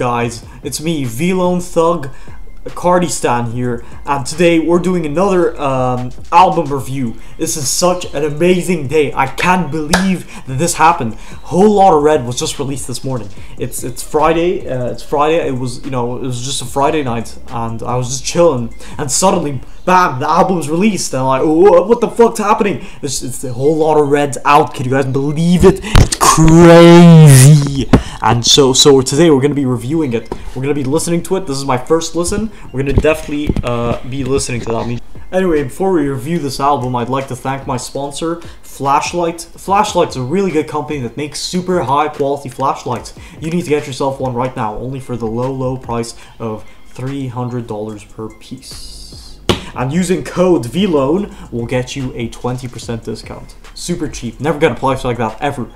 guys? It's me, V-Lone Thug, Cardistan here, and today we're doing another um, album review. This is such an amazing day. I can't believe that this happened. Whole Lotta Red was just released this morning. It's it's Friday. Uh, it's Friday. It was you know it was just a Friday night, and I was just chilling, and suddenly, bam, the album's released. And I'm like, oh, what the fuck's happening? It's, it's a Whole Lotta Red's out. Can you guys believe it? It's crazy. And so so today we're gonna be reviewing it. We're gonna be listening to it. This is my first listen. We're gonna definitely uh, be listening to that. Anyway, before we review this album, I'd like to thank my sponsor, Flashlight. Flashlight's a really good company that makes super high quality flashlights. You need to get yourself one right now, only for the low low price of $300 per piece. And using code VLOAN will get you a 20% discount. Super cheap. Never get a price like that ever.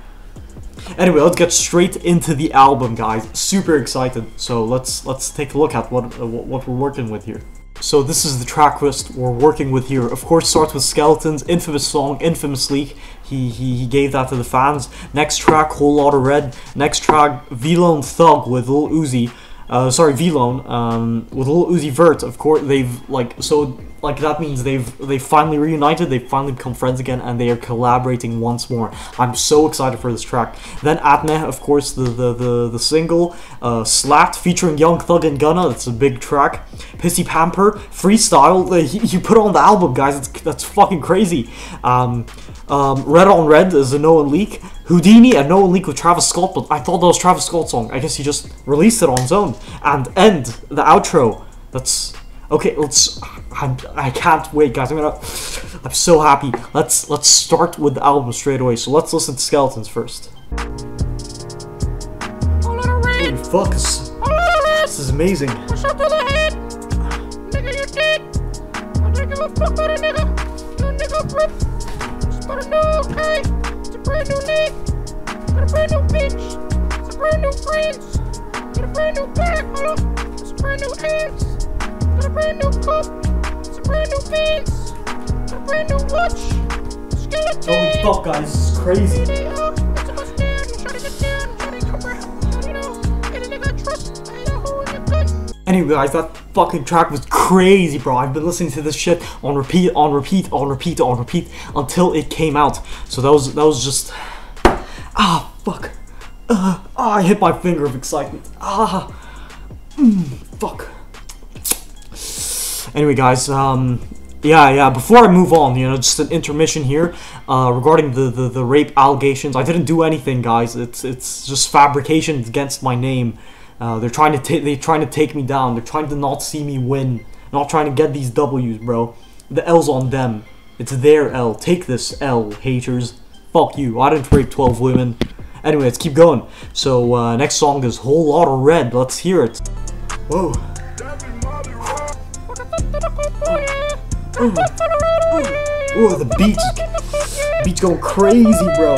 Anyway, let's get straight into the album, guys. Super excited. So let's let's take a look at what uh, what we're working with here. So this is the track list we're working with here. Of course, starts with Skeletons, infamous song, infamous leak. He, he, he gave that to the fans. Next track, Whole Lotta Red. Next track, V-Lone Thug with Lil Uzi uh, sorry, V-Lone, um, with Lil Uzi Vert, of course, they've, like, so, like, that means they've, they finally reunited, they've finally become friends again, and they are collaborating once more. I'm so excited for this track. Then Atne, of course, the, the, the, the single, uh, Slat, featuring Young Thug and Gunna, that's a big track. Pissy Pamper, Freestyle, uh, he, he put on the album, guys, it's, that's fucking crazy. Um, um, Red on Red is a No Leak. Houdini and No Leak with Travis Scott, but I thought that was Travis Scott's song. I guess he just released it on his own. And End, the outro. That's okay. Let's. I'm, I can't wait, guys. I'm gonna. I'm so happy. Let's let's start with the album straight away. So let's listen to Skeletons first. Holy fuck! This, this is amazing. But I know, okay, it's a brand new league. Got a brand new bitch. It's a friends. Got a brand new bag, huh? It's a brand new. A brand new cup. It's a brand new a brand new watch. Skeleton. Holy fuck, guys, this is crazy. Anyway, guys, that fucking track was crazy, bro. I've been listening to this shit on repeat, on repeat, on repeat, on repeat until it came out. So that was that was just ah fuck. Uh, ah, I hit my finger of excitement. Ah, mm, fuck. Anyway, guys, um, yeah, yeah. Before I move on, you know, just an intermission here uh, regarding the, the the rape allegations. I didn't do anything, guys. It's it's just fabrications against my name. Uh, they're trying to take they're trying to take me down. They're trying to not see me win. Not trying to get these W's, bro. The L's on them. It's their L. Take this L, haters. Fuck you. I didn't rape 12 women. Anyway, let's keep going. So uh, next song is Whole Lotta Red. Let's hear it. Whoa. Oh, the beats, beats going crazy, bro.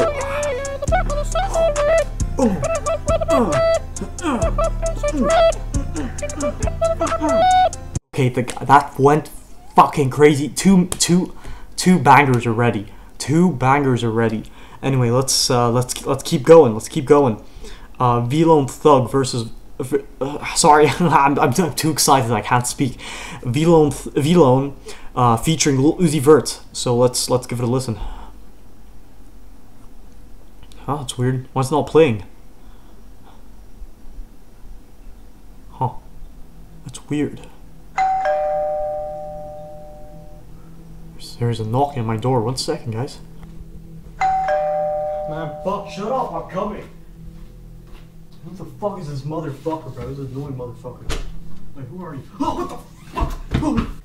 Okay, the, that went fucking crazy. Two, two, two bangers already. Two bangers already. Anyway, let's uh, let's let's keep going. Let's keep going. Uh, V-Lone Thug versus. Uh, sorry, I'm, I'm, too excited. I can't speak. V-Lone V-Lone uh, featuring Lil Uzi Vert. So let's let's give it a listen. Oh, it's weird. Why is it not playing? Huh? That's weird. There's, a knocking on my door. One second, guys. Man, fuck, shut up, I'm coming. What the fuck is this motherfucker, bro? This annoying motherfucker. Like, who are you? Oh, what the fuck? Oh.